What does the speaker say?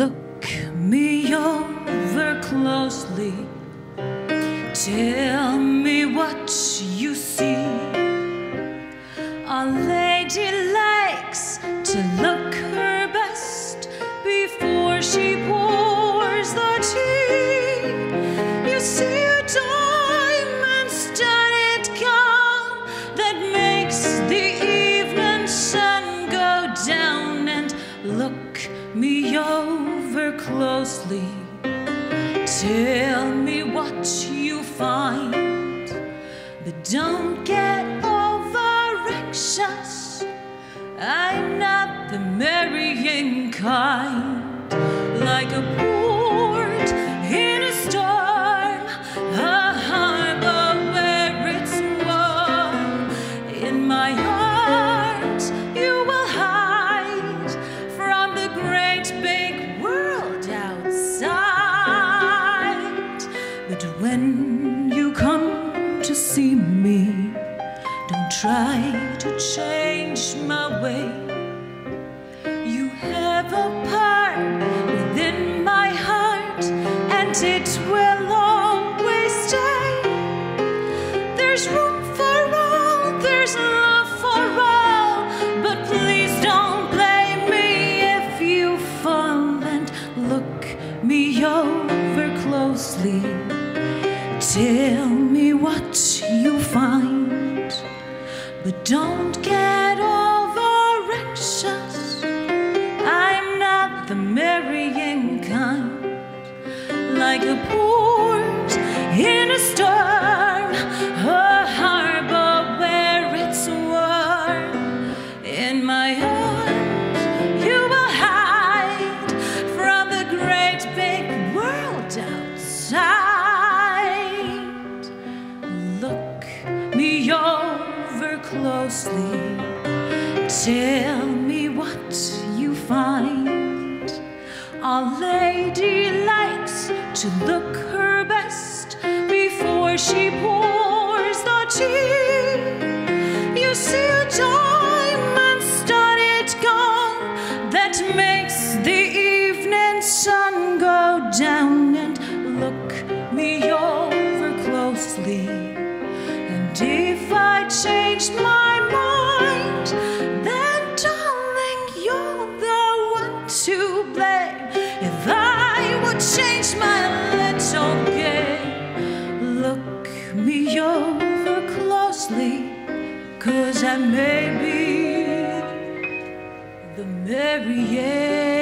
Look me over closely. Tell me what you see. A lady likes to look her best before she pours the tea. You see a diamond studded gown that makes the evening sun go down and look me over closely. Tell me what you find, but don't get over anxious. I'm not the marrying kind, like a But when you come to see me, don't try to change my way. You have a part within my heart, and it will always stay. There's room for all, there's love for all, but please don't blame me if you fall and look me over closely. Tell me what you find, but don't get over anxious. I'm not the marrying kind, like a port in a storm, a over closely. Tell me what you find. A lady likes to look her best before she pours the tea. You see a diamond studded gown that makes the evening sun go down if I change my mind, then darling, you're the one to blame. If I would change my little game, look me over closely, cause I may be the merriest.